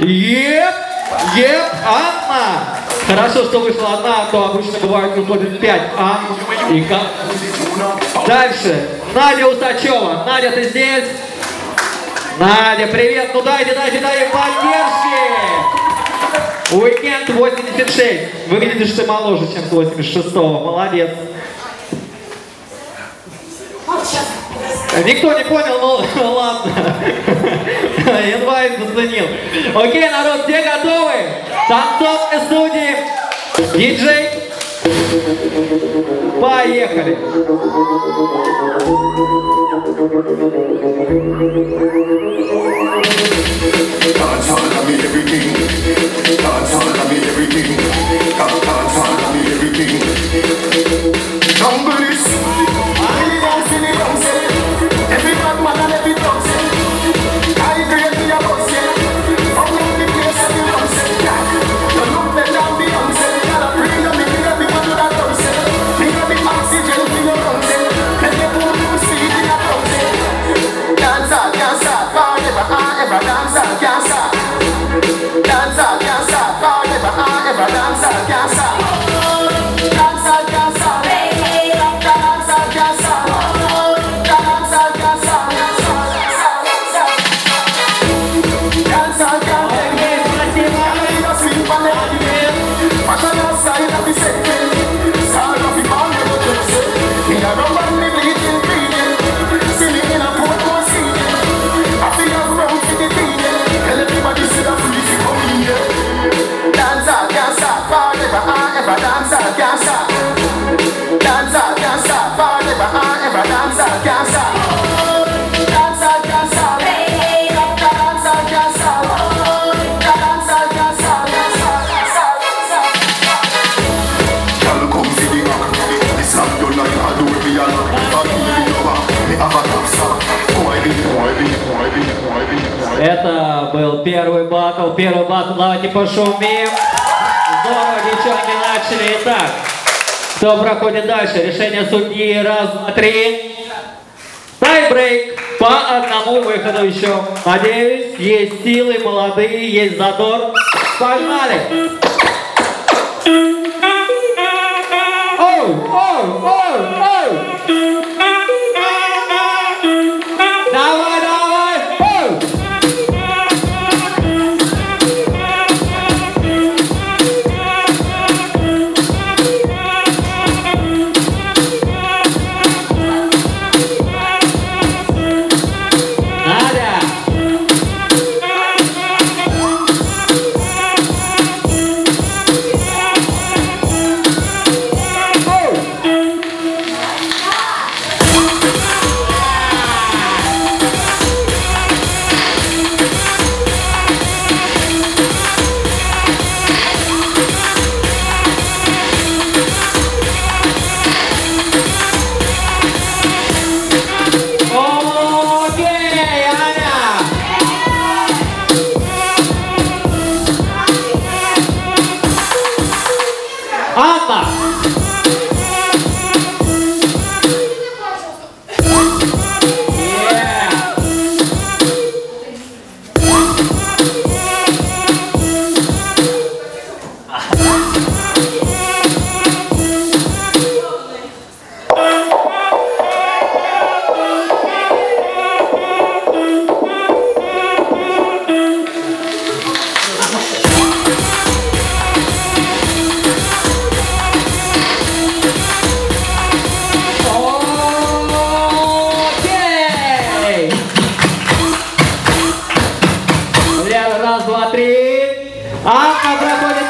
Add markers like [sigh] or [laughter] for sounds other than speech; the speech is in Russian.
Еп! Еп! Анна! Хорошо, что вышла одна, а то обычно бывает выходит пять. А? И как? Дальше. Надя Усачева. Надя, ты здесь? Надя, привет! Ну дайте, дайте, дайте поддержки! Уикенд 86. Выглядишь ты моложе, чем с 86-го. Молодец. Никто не понял, но ну, [laughs] ну ладно. [laughs] Инвайт заценил. Окей, народ, все готовы? Танцовка студии. Диджей. Поехали. 啊，干啥干啥 Это был первый батл. Первый батл. Давайте пошумим. Здорово, девчонки, начали. Итак, кто проходит дальше? Решение судьи. Раз, два, три. Тайбрейк по одному выходу еще. Надеюсь, есть силы, молодые, есть задор. Погнали! Salas do Atri. Ah, poder.